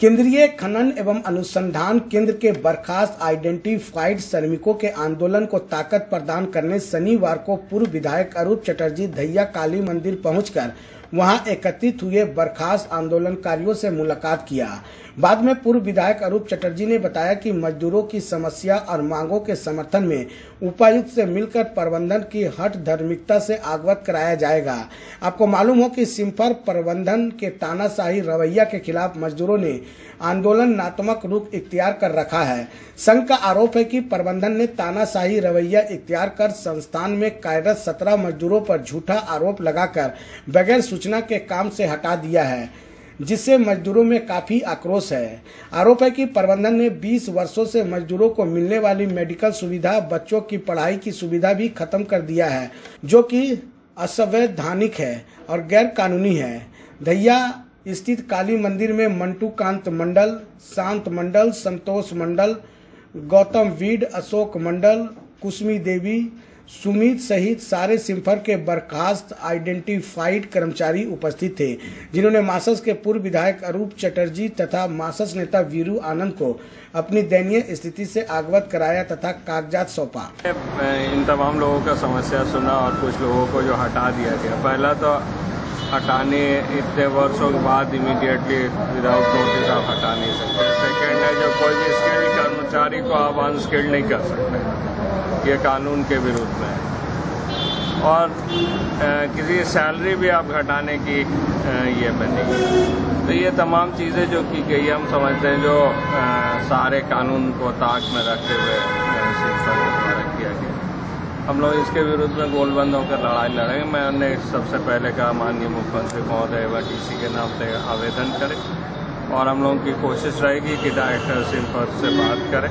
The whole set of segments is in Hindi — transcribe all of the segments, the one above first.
केंद्रीय खनन एवं अनुसंधान केंद्र के बर्खास्त आइडेंटिफाइड श्रमिकों के आंदोलन को ताकत प्रदान करने शनिवार को पूर्व विधायक अरूप चटर्जी धैया काली मंदिर पहुंचकर वहाँ एकत्रित हुए बर्खास्त आंदोलनकारियों से मुलाकात किया। बाद में पूर्व विधायक अरूप चटर्जी ने बताया कि मजदूरों की समस्या और मांगों के समर्थन में उपायुक्त से मिलकर प्रबंधन की हट धार्मिकता से अवगत कराया जाएगा। आपको मालूम हो कि सिम्फर प्रबंधन के तानाशाही रवैया के खिलाफ मजदूरों ने आंदोलनात्मक रूप इख्तियार कर रखा है। संघ का आरोप है कि प्रबंधन ने तानाशाही रवैया इख्तियार कर संस्थान में कार्यरत सत्रह मजदूरों पर झूठा आरोप लगाकर बगैर सूचना के काम से हटा दिया है, जिससे मजदूरों में काफ़ी आक्रोश है। आरोप है कि प्रबंधन ने 20 वर्षों से मजदूरों को मिलने वाली मेडिकल सुविधा, बच्चों की पढ़ाई की सुविधा भी खत्म कर दिया है, जो कि असंवैधानिक है और गैर कानूनी है। धैया स्थित काली मंदिर में मंटू कांत मंडल, शांत मंडल, संतोष मंडल, गौतम वीड अशोक मंडल, कुसमी देवी सुमित सहित सारे सिम्फर के बर्खास्त आइडेंटिफाइड कर्मचारी उपस्थित थे, जिन्होंने मासस के पूर्व विधायक अरूप चटर्जी तथा मासस नेता वीरू आनंद को अपनी दयनीय स्थिति से अवगत कराया तथा कागजात सौंपा। इन तमाम लोगों का समस्या सुना और कुछ लोगों को जो हटा दिया गया। पहला तो हटाने इतने वर्षों के बाद इमीडिएटली विदाउट नोटिस आप हटा नहीं सकते। सेकेंड है जो कोई भी स्किल्ड कर्मचारी को आप अनस्किल्ड नहीं कर सकते ये कानून के विरुद्ध में है। और आ, किसी सैलरी भी आप घटाने की आ, ये बनी तो ये तमाम चीज़ें जो की गई हम समझते हैं जो आ, सारे कानून को ताक में रखते हुए किया गया। हम लोग इसके विरुद्ध में गोलबंद होकर लड़ाई लड़ेंगे। मैंने सबसे पहले कहा, माननीय मुख्यमंत्री महोदय व डी के नाम से आवेदन करें और हम लोगों की कोशिश रहेगी कि डायरेक्टर सिंपल से बात करें।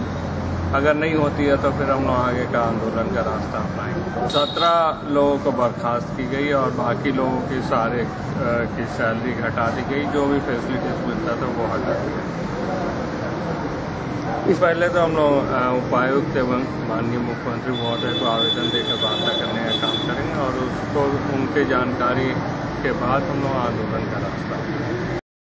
अगर नहीं होती है तो फिर हम लोग आगे का आंदोलन का रास्ता अपनाएँगे। सत्रह लोगों को बर्खास्त की गई और बाकी लोगों की सारे की सैलरी घटा दी गई। जो भी फैसिलिटीज़ मिलता था वो हटा दिया इस पहले तो हम लोग उपायुक्त एवं माननीय मुख्यमंत्री महोदय को आवेदन देकर वार्ता करने का काम करेंगे और उसको उनके जानकारी के बाद हम लोग आंदोलन का रास्ता